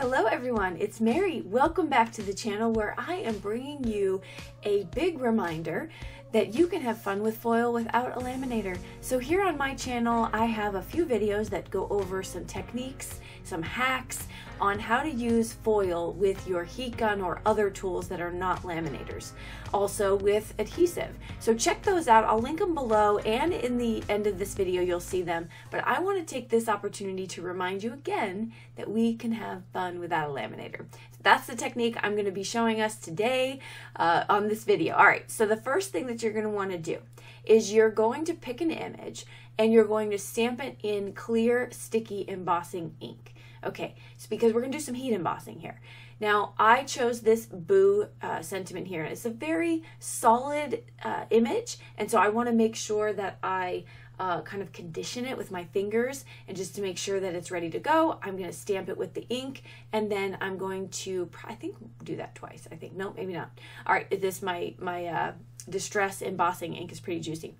Hello everyone, it's Mary. Welcome back to the channel where I am bringing you a big reminder that you can have fun with foil without a laminator. So here on my channel, I have a few videos that go over some techniques, some hacks on how to use foil with your heat gun or other tools that are not laminators. Also with adhesive. So check those out. I'll link them below and in the end of this video you'll see them. But I want to take this opportunity to remind you again that we can have fun without a laminator. That's the technique I'm going to be showing us today uh, on this video. All right, so the first thing that you're going to want to do is you're going to pick an image and you're going to stamp it in clear, sticky embossing ink. Okay, so because we're going to do some heat embossing here. Now, I chose this Boo uh, sentiment here. It's a very solid uh, image, and so I want to make sure that I uh, kind of condition it with my fingers and just to make sure that it's ready to go I'm going to stamp it with the ink and then I'm going to I think do that twice I think no maybe not all right this my my uh, distress embossing ink is pretty juicy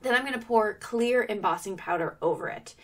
then I'm going to pour clear embossing powder over it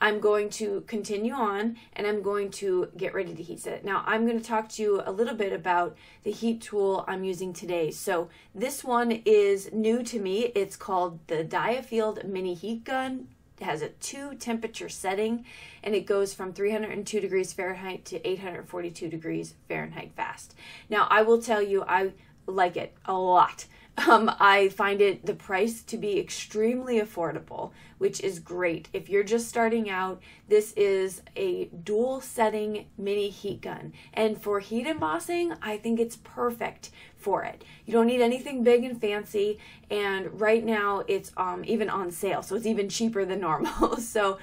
I'm going to continue on and I'm going to get ready to heat set it. Now I'm going to talk to you a little bit about the heat tool I'm using today. So this one is new to me. It's called the Diafield Mini Heat Gun. It has a two temperature setting and it goes from 302 degrees Fahrenheit to 842 degrees Fahrenheit fast. Now I will tell you I like it a lot. Um, I find it the price to be extremely affordable, which is great. If you're just starting out, this is a dual setting mini heat gun. And for heat embossing, I think it's perfect for it. You don't need anything big and fancy. And right now it's um, even on sale, so it's even cheaper than normal. so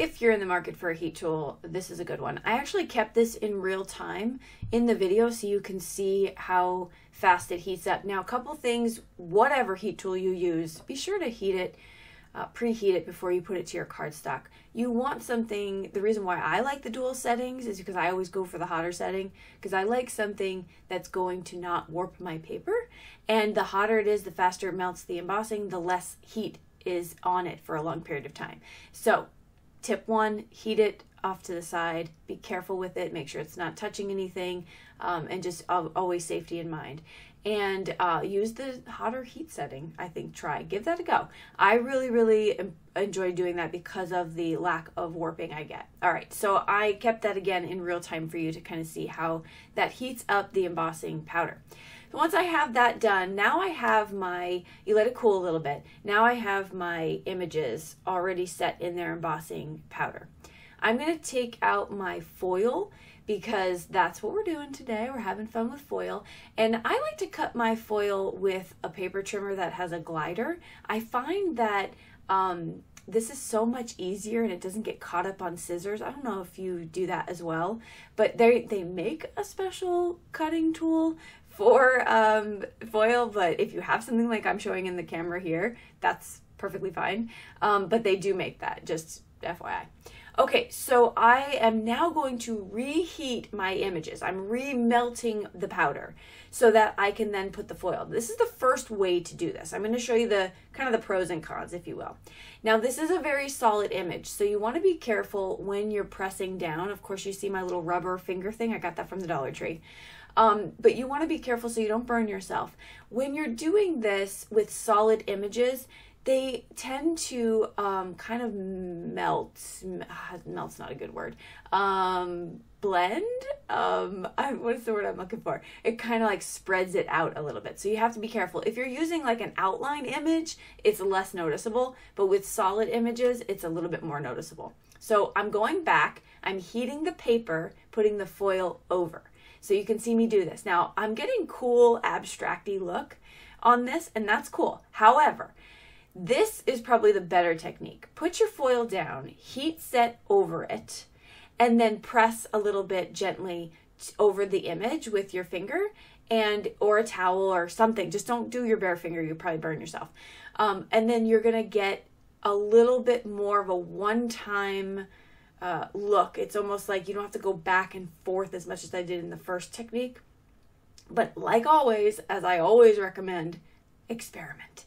if you're in the market for a heat tool, this is a good one. I actually kept this in real time in the video so you can see how fast it heats up. Now, a couple things, whatever heat tool you use, be sure to heat it, uh, preheat it before you put it to your cardstock. You want something, the reason why I like the dual settings is because I always go for the hotter setting, because I like something that's going to not warp my paper. And the hotter it is, the faster it melts the embossing, the less heat is on it for a long period of time. So, tip one, heat it off to the side. Be careful with it. Make sure it's not touching anything um, and just always safety in mind. And uh, use the hotter heat setting. I think try give that a go. I really really enjoy doing that because of the lack of warping I get. All right, so I kept that again in real time for you to kind of see how that heats up the embossing powder. Once I have that done, now I have my, you let it cool a little bit. Now I have my images already set in their embossing powder. I'm going to take out my foil because that's what we're doing today. We're having fun with foil. And I like to cut my foil with a paper trimmer that has a glider. I find that um, this is so much easier and it doesn't get caught up on scissors. I don't know if you do that as well, but they they make a special cutting tool for um, foil, but if you have something like I'm showing in the camera here, that's perfectly fine. Um, but they do make that, just FYI. Okay, so I am now going to reheat my images. I'm remelting the powder so that I can then put the foil. This is the first way to do this. I'm going to show you the kind of the pros and cons, if you will. Now, this is a very solid image, so you want to be careful when you're pressing down. Of course, you see my little rubber finger thing. I got that from the Dollar Tree. Um, but you want to be careful so you don't burn yourself. When you're doing this with solid images, they tend to um, kind of melt. Ah, melt's not a good word. Um, blend. Um, I, what's the word I'm looking for? It kind of like spreads it out a little bit. So you have to be careful. If you're using like an outline image, it's less noticeable. But with solid images, it's a little bit more noticeable. So I'm going back. I'm heating the paper, putting the foil over. So you can see me do this. Now, I'm getting cool abstracty look on this, and that's cool. However, this is probably the better technique. Put your foil down, heat set over it, and then press a little bit gently over the image with your finger and or a towel or something. Just don't do your bare finger, you'll probably burn yourself. Um, and then you're gonna get a little bit more of a one-time uh, look. It's almost like you don't have to go back and forth as much as I did in the first technique. But like always, as I always recommend, experiment.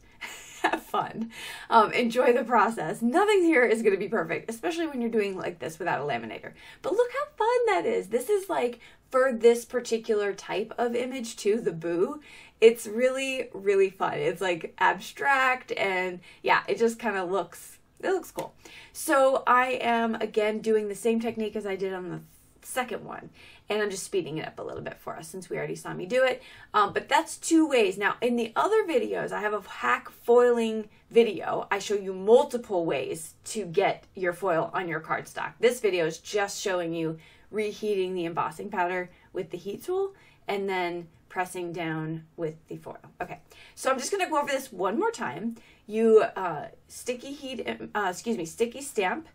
Fun. Um, enjoy the process. Nothing here is going to be perfect, especially when you're doing like this without a laminator. But look how fun that is. This is like for this particular type of image too, the boo. It's really, really fun. It's like abstract and yeah, it just kind of looks, it looks cool. So I am again doing the same technique as I did on the second one and I'm just speeding it up a little bit for us since we already saw me do it. Um, but that's two ways. Now, in the other videos, I have a hack foiling video. I show you multiple ways to get your foil on your cardstock. This video is just showing you reheating the embossing powder with the heat tool and then pressing down with the foil. Okay, so I'm just gonna go over this one more time. You uh, sticky heat, uh, excuse me, sticky stamp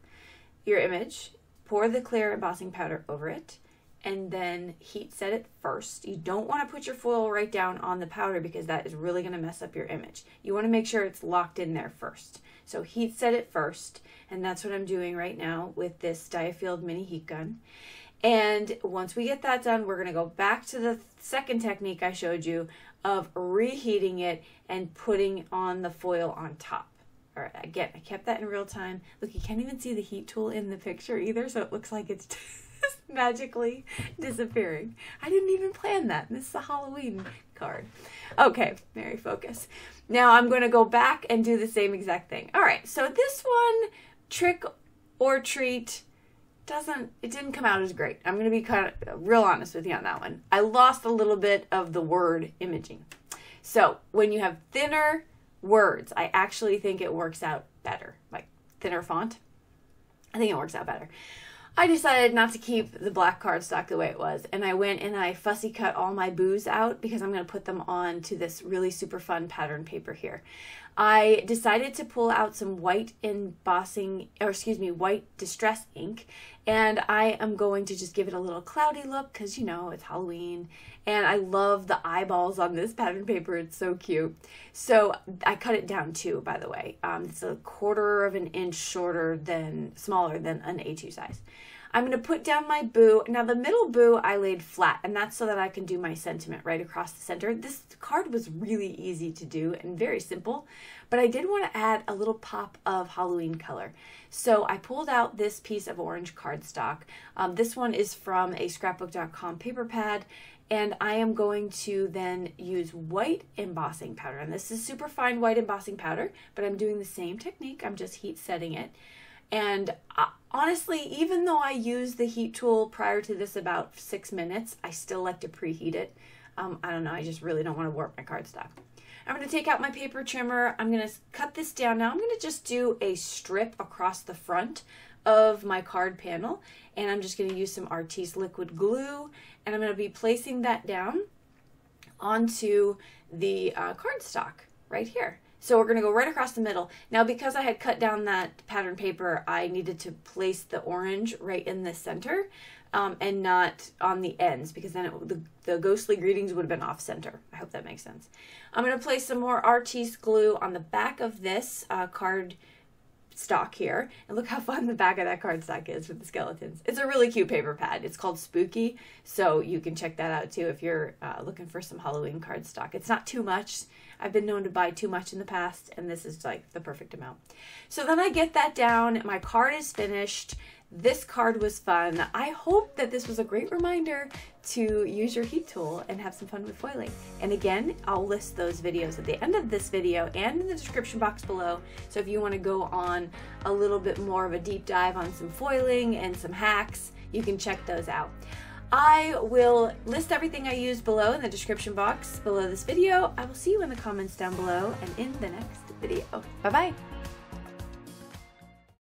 your image, pour the clear embossing powder over it, and then heat set it first. You don't want to put your foil right down on the powder because that is really going to mess up your image. You want to make sure it's locked in there first. So heat set it first, and that's what I'm doing right now with this Diafield mini heat gun. And once we get that done, we're going to go back to the second technique I showed you of reheating it and putting on the foil on top. Again, I kept that in real time. Look, you can't even see the heat tool in the picture either, so it looks like it's just magically disappearing. I didn't even plan that. This is a Halloween card. Okay, Mary, focus. Now I'm going to go back and do the same exact thing. All right, so this one, trick or treat, doesn't, it didn't come out as great. I'm going to be kind of real honest with you on that one. I lost a little bit of the word imaging. So when you have thinner words, I actually think it works out better. Like thinner font, I think it works out better. I decided not to keep the black cardstock the way it was, and I went and I fussy cut all my boos out because I'm going to put them on to this really super fun pattern paper here. I decided to pull out some white embossing, or excuse me, white distress ink, and I am going to just give it a little cloudy look because, you know, it's Halloween, and I love the eyeballs on this pattern paper. It's so cute. So I cut it down too, by the way. Um, it's a quarter of an inch shorter than, smaller than an A2 size. I'm going to put down my boo. Now the middle boo I laid flat and that's so that I can do my sentiment right across the center. This card was really easy to do and very simple, but I did want to add a little pop of Halloween color. So I pulled out this piece of orange cardstock. Um, this one is from a scrapbook.com paper pad and I am going to then use white embossing powder. And this is super fine white embossing powder, but I'm doing the same technique. I'm just heat setting it. And uh, honestly, even though I used the heat tool prior to this about six minutes, I still like to preheat it. Um, I don't know, I just really don't want to warp my cardstock. I'm going to take out my paper trimmer. I'm going to cut this down. Now I'm going to just do a strip across the front of my card panel and I'm just going to use some Artis liquid glue and I'm going to be placing that down onto the uh, cardstock right here. So we're going to go right across the middle. Now because I had cut down that pattern paper, I needed to place the orange right in the center um, and not on the ends because then it, the, the ghostly greetings would have been off center. I hope that makes sense. I'm going to place some more Artis glue on the back of this uh, card stock here. And look how fun the back of that cardstock is with the skeletons. It's a really cute paper pad. It's called Spooky, so you can check that out too if you're uh, looking for some Halloween cardstock. It's not too much. I've been known to buy too much in the past, and this is like the perfect amount. So then I get that down. My card is finished. This card was fun. I hope that this was a great reminder to use your heat tool and have some fun with foiling. And again, I'll list those videos at the end of this video and in the description box below. So if you want to go on a little bit more of a deep dive on some foiling and some hacks, you can check those out. I will list everything I used below in the description box below this video. I will see you in the comments down below and in the next video. Bye-bye.